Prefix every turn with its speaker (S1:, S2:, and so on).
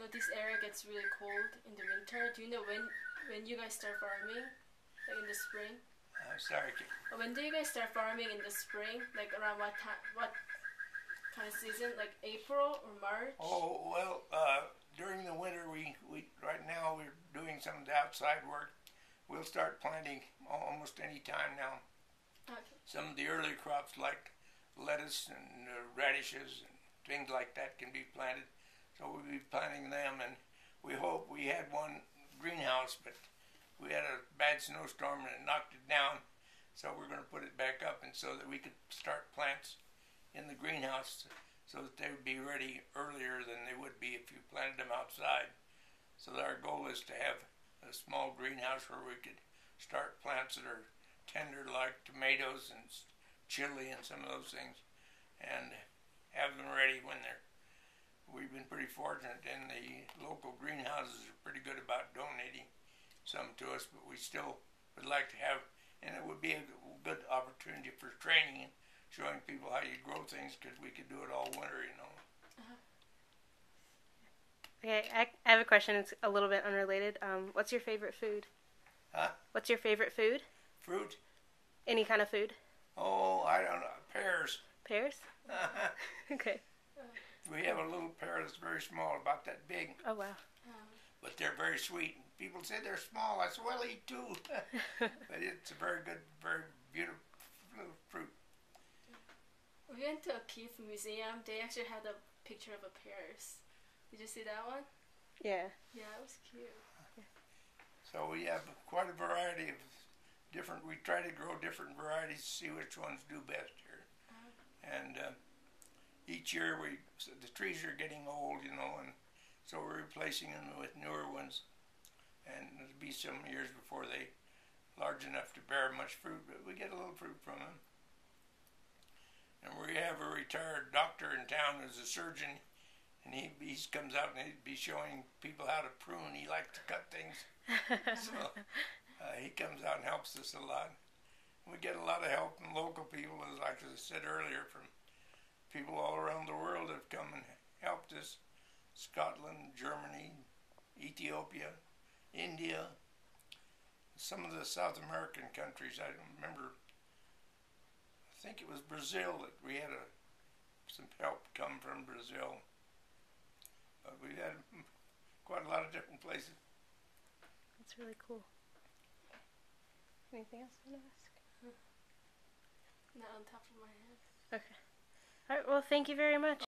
S1: know this area gets really cold in the winter. Do you know when when you guys start farming? Like in the spring?
S2: I'm sorry.
S1: When do you guys start farming in the spring? Like around what time? What kind of season? Like April or March?
S2: Oh well, uh, during the winter we, we right now we're doing some of the outside work. We'll start planting almost any time now.
S1: Okay.
S2: Some of the early crops like lettuce and uh, radishes and things like that can be planted. So we'll be planting them, and we hope we had one greenhouse, but we had a bad snowstorm and it knocked it down. So we're going to put it back up, and so that we could start plants in the greenhouse, so that they would be ready earlier than they would be if you planted them outside. So our goal is to have a small greenhouse where we could start plants that are tender like tomatoes and chili and some of those things, and have them ready when they're. We've been pretty fortunate, and the local greenhouses are pretty good about donating some to us, but we still would like to have, and it would be a good opportunity for training and showing people how you grow things because we could do it all winter, you know.
S3: Okay, I, I have a question. It's a little bit unrelated. Um, what's your favorite food?
S2: Huh?
S3: What's your favorite food?
S2: Fruit?
S3: Any kind of food?
S2: Oh, I don't know. Pears.
S3: Pears? Okay.
S2: We have a little pear that's very small, about that big.
S3: Oh wow.
S2: but they're very sweet. People say they're small. I said, well, eat two. but it's a very good, very beautiful little fruit.
S1: We went to a Keith museum. They actually had a picture of a pears. Did you see that one?
S3: Yeah.
S1: Yeah, it was cute.
S2: So we have quite a variety of different. We try to grow different varieties to see which ones do best here. And uh, each year we so the trees are getting old, you know, and so we're replacing them with newer ones. And it'll be some years before they large enough to bear much fruit, but we get a little fruit from them. And we have a retired doctor in town who's a surgeon, and he he comes out and he'd be showing people how to prune. He likes to cut things so uh, he comes out and helps us a lot. We get a lot of help from local people, as like I said earlier, from people all around the world have come and helped us. Scotland, Germany, Ethiopia, India, some of the South American countries. I remember. I think it was Brazil that we had a, some help come from Brazil. But we had quite a lot of different places.
S3: That's really cool. Anything else you want to ask?
S1: Not on top of my head.
S3: Okay. All right. Well, thank you very much.